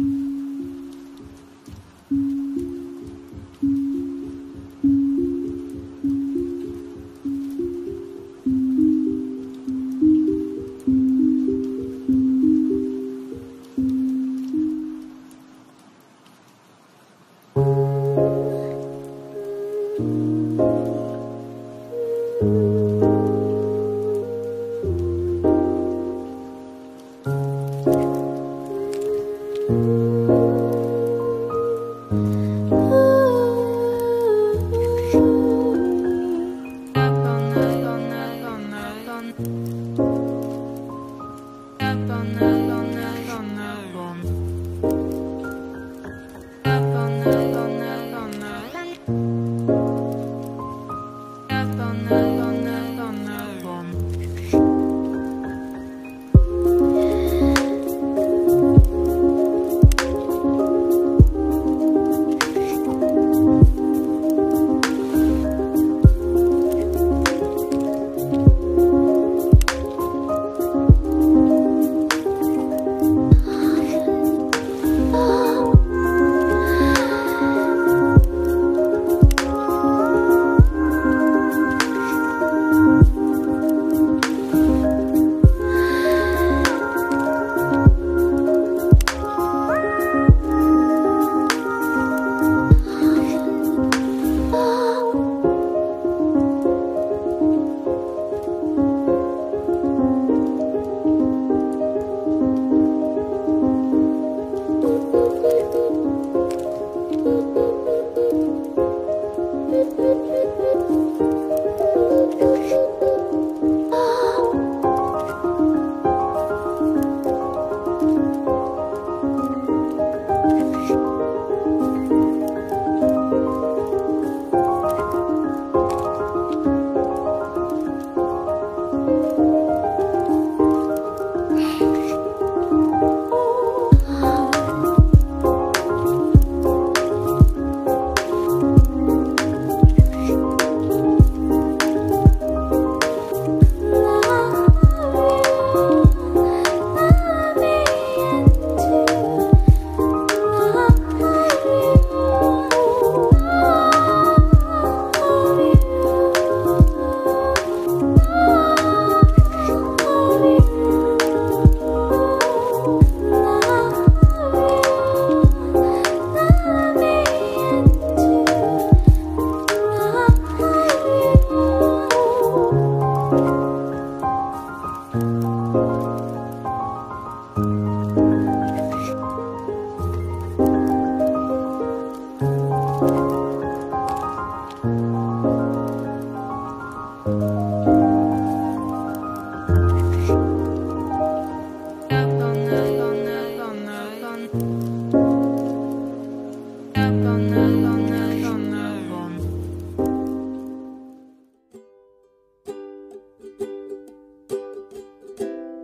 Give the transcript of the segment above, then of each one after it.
Mm-hmm.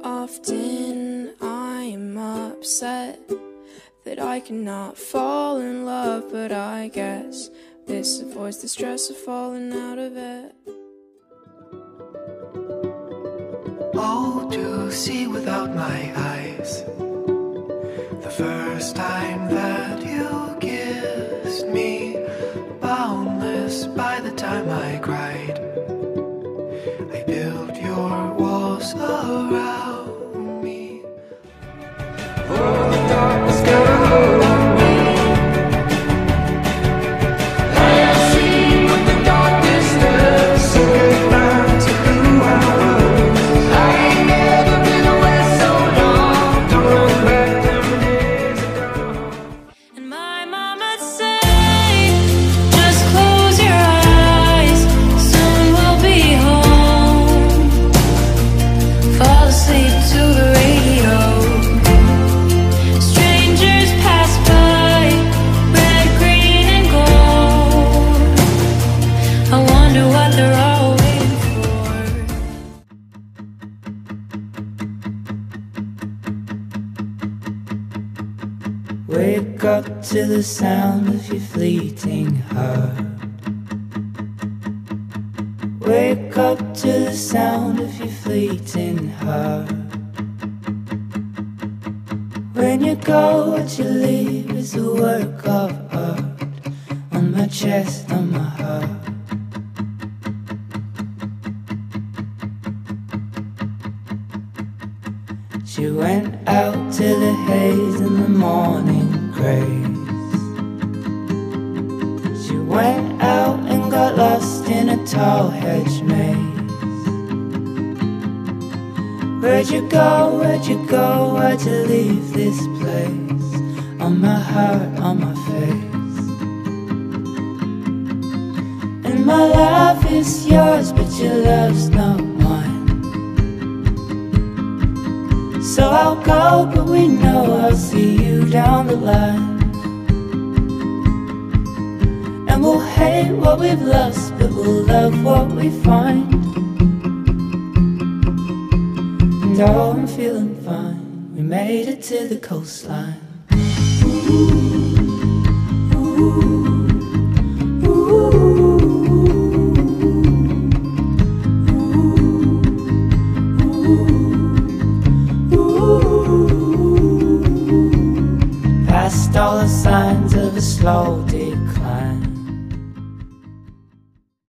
Often I'm upset that I cannot fall in love, but I guess this avoids the stress of falling out of it. See without my eyes. The first time that you kissed me, boundless by the time I cried. I built your walls around Wake up to the sound of your fleeting heart. Wake up to the sound of your fleeting heart. When you go, what you leave is a work of art on my chest, on my heart. She went out to the haze in the morning grace. She went out and got lost in a tall hedge maze. Where'd you go? Where'd you go? Why'd you leave this place? On my heart, on my face. And my life is yours, but your love's not mine. So I'll go, but we know I'll see you what we've lost, but we'll love what we find. And oh, I'm feeling fine. We made it to the coastline. Past all the signs of a slow